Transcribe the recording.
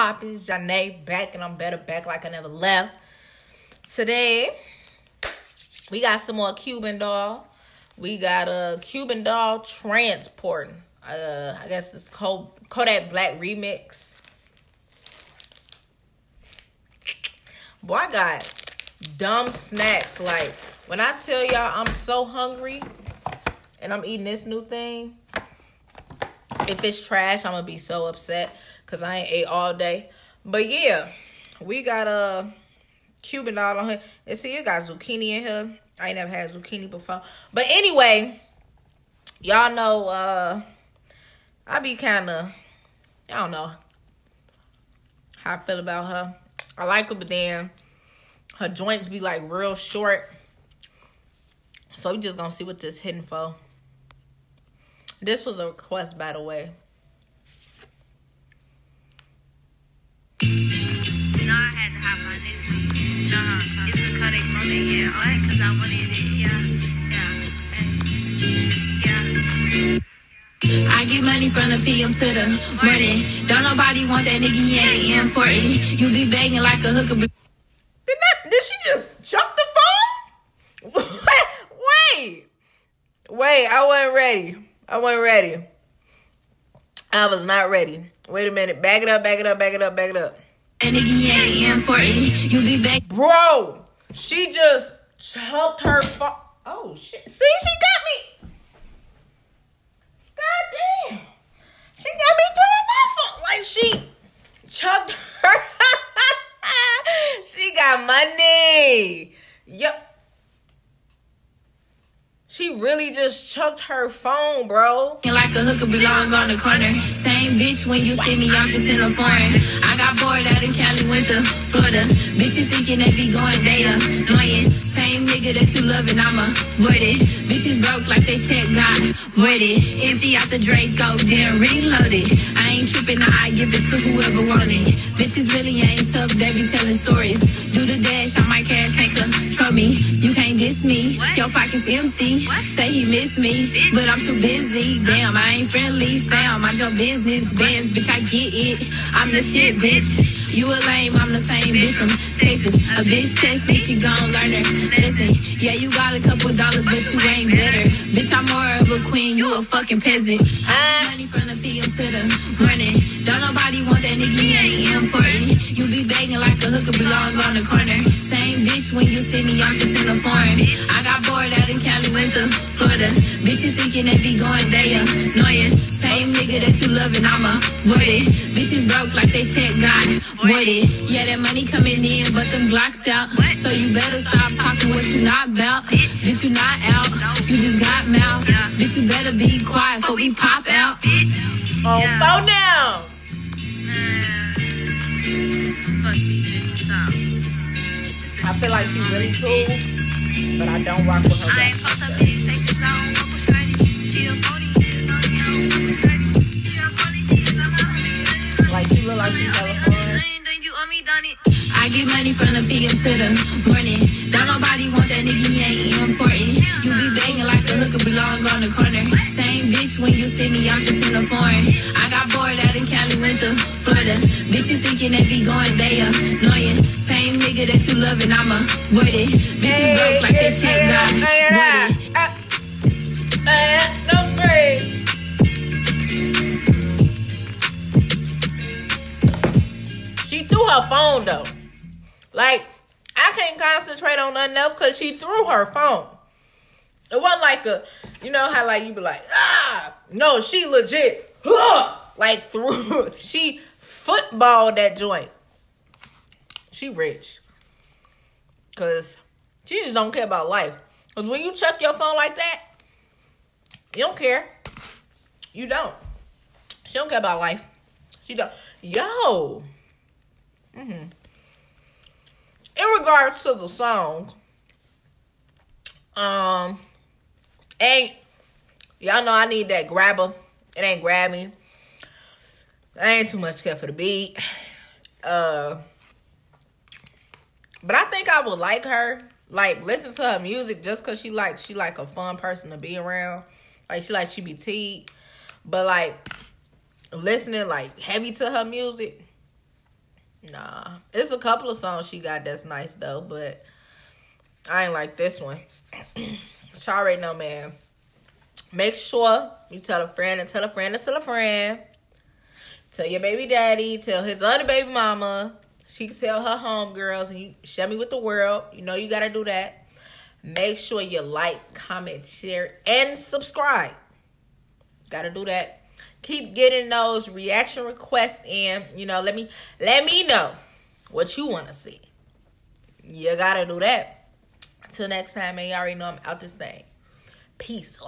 popping? Johnnay back and I'm better back like I never left. Today, we got some more Cuban doll. We got a Cuban doll transporting. Uh, I guess it's called Kodak Black remix. Boy, I got dumb snacks. Like when I tell y'all I'm so hungry and I'm eating this new thing, if it's trash, I'm gonna be so upset because I ain't ate all day. But yeah, we got a Cuban doll on here. And see, it got zucchini in here. I ain't never had zucchini before. But anyway, y'all know uh I be kind of, I don't know how I feel about her. I like her, but then her joints be like real short. So we just gonna see what this hitting for. This was a request, by the way. No, I had to hop on this. Uh-huh. It's a Kodak moment, yeah. What? Because I wanted it, yeah. Yeah. Yeah. I get money from the PM to the morning. Don't nobody want that nigga, he ain't important. You be begging like a hooker. Did that? Did she just jump the phone? Wait, wait! I wasn't ready. I wasn't ready. I was not ready. Wait a minute. Back it up. Back it up. Back it up. Back it up. That nigga, he ain't important. You be begging. Bro, she just choked her. Oh shit! See, she got me. God damn! She got me throwing my phone like she chucked her. she got money. Yep. She really just chucked her phone, bro. Like a hooker belong on the corner. Same bitch when you see me, I'm just in a foreign. I got bored out in Cali, went to Florida. Bitches thinking they be going, they annoying. Same nigga that you loving, I'm avoided. Bitches broke like they check got voided. Empty out the Draco, then reloaded. I ain't tripping, I give it to whoever want it. Bitches really ain't tough, they be telling stories. Do the dash, I might cash, can't control me. You can't diss me, your pocket's empty. Say he miss me, but I'm too busy. Damn, I ain't friendly, fam. Mind your business, bands, bitch. I get it. I'm the shit, bitch. You a lame, I'm the same bitch from Texas. A bitch text me, she gon' learn her lesson. Yeah, you got a couple dollars, but you ain't better. Bitch, I'm more of a queen, you a fucking peasant. I money from the PM to the morning. Don't nobody want that nigga, he ain't important. You be begging like a hooker belong on the corner. Same bitch when you see me, I'm just in the foreign. I got bored out in Cali, went to Florida. Bitches thinking they be going, they annoying. Same nigga that you loving, I'm avoided. Bitches broke like they check got voided. Yeah, that money coming in, but them Glocks out. So you better stop talking what you not about. Bitch, you not out. You just got mouth. Bitch, you better be quiet before we pop out. Oh, phone now. I feel like she really cool, but I don't rock with her. I ain't fucked up any seconds, I don't fuck with shorty. She a phony, she on the own, fuck with shorty. She a phony, she is on my homie. Like she look like she hella fun. Then you owe me, done it. I get money from the PM to the morning. Don't nobody see me, I'm just in the foreign. I got bored out in Cali, went to Florida. Bitches thinking they be going, they annoying. Same nigga that you loving, I'm avoided. Bitches broke like they check got voided. Uh, uh, she threw her phone though. Like I can't concentrate on nothing else because she threw her phone. It wasn't like a, you know how like you be like ah no she legit huh, like through she footballed that joint. She rich. Cause she just don't care about life. Cause when you chuck your phone like that, you don't care. You don't. She don't care about life. She don't. Yo. hmm In regards to the song, um, ain't y'all know I need that grabber. It ain't grab me. I ain't too much care for the beat. Uh, but I think I would like her. Like listen to her music just cause she like she like a fun person to be around. Like she like she be teed. But like listening like heavy to her music, Nah, it's a couple of songs she got that's nice though, but I ain't like this one. but y'all already know, man. Make sure you tell a friend and tell a friend and tell a friend. Tell your baby daddy, tell his other baby mama. She can tell her homegirls and you share me with the world. You know you gotta do that. Make sure you like, comment, share, and subscribe. Gotta do that. Keep getting those reaction requests in. You know, let me let me know what you wanna see. You gotta do that. Until next time, man, y'all already know I'm out this thing. Peace.